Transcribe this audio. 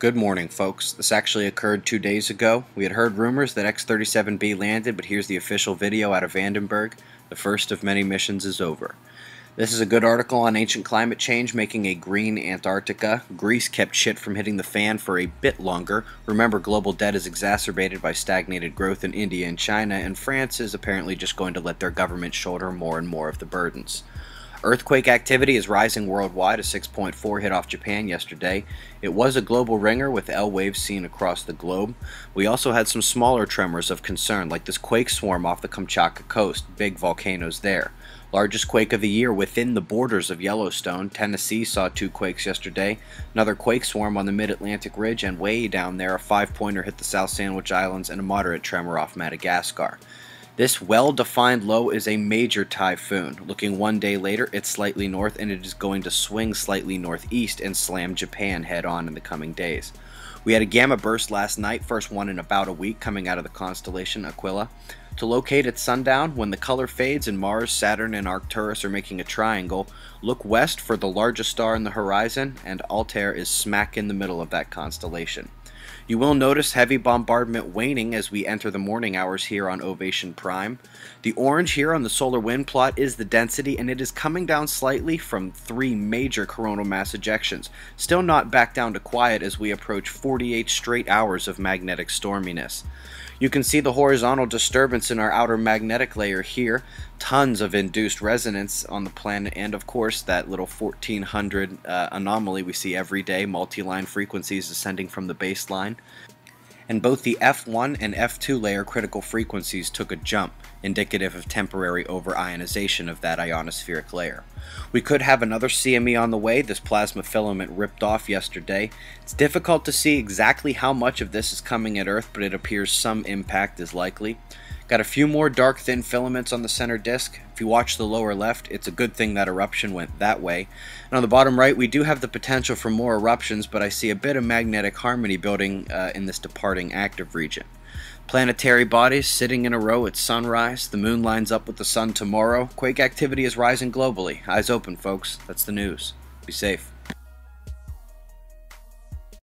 Good morning, folks. This actually occurred two days ago. We had heard rumors that X-37B landed, but here's the official video out of Vandenberg. The first of many missions is over. This is a good article on ancient climate change making a green Antarctica. Greece kept shit from hitting the fan for a bit longer. Remember, global debt is exacerbated by stagnated growth in India and China, and France is apparently just going to let their government shoulder more and more of the burdens. Earthquake activity is rising worldwide. A 6.4 hit off Japan yesterday. It was a global ringer with L waves seen across the globe. We also had some smaller tremors of concern, like this quake swarm off the Kamchatka coast. Big volcanoes there. Largest quake of the year within the borders of Yellowstone. Tennessee saw two quakes yesterday. Another quake swarm on the mid Atlantic ridge, and way down there, a five pointer hit the South Sandwich Islands and a moderate tremor off Madagascar. This well-defined low is a major typhoon. Looking one day later, it's slightly north and it is going to swing slightly northeast and slam Japan head-on in the coming days. We had a gamma burst last night, first one in about a week, coming out of the constellation Aquila. To locate at sundown, when the color fades and Mars, Saturn, and Arcturus are making a triangle, look west for the largest star in the horizon, and Altair is smack in the middle of that constellation. You will notice heavy bombardment waning as we enter the morning hours here on Ovation Prime. The orange here on the solar wind plot is the density and it is coming down slightly from three major coronal mass ejections. Still not back down to quiet as we approach 48 straight hours of magnetic storminess. You can see the horizontal disturbance in our outer magnetic layer here, tons of induced resonance on the planet, and of course that little 1400 uh, anomaly we see every day, multi-line frequencies ascending from the baseline and both the F1 and F2 layer critical frequencies took a jump, indicative of temporary over-ionization of that ionospheric layer. We could have another CME on the way, this plasma filament ripped off yesterday. It's difficult to see exactly how much of this is coming at Earth, but it appears some impact is likely. Got a few more dark thin filaments on the center disk. If you watch the lower left, it's a good thing that eruption went that way. And on the bottom right, we do have the potential for more eruptions, but I see a bit of magnetic harmony building uh, in this departing active region. Planetary bodies sitting in a row at sunrise. The moon lines up with the sun tomorrow. Quake activity is rising globally. Eyes open, folks. That's the news. Be safe.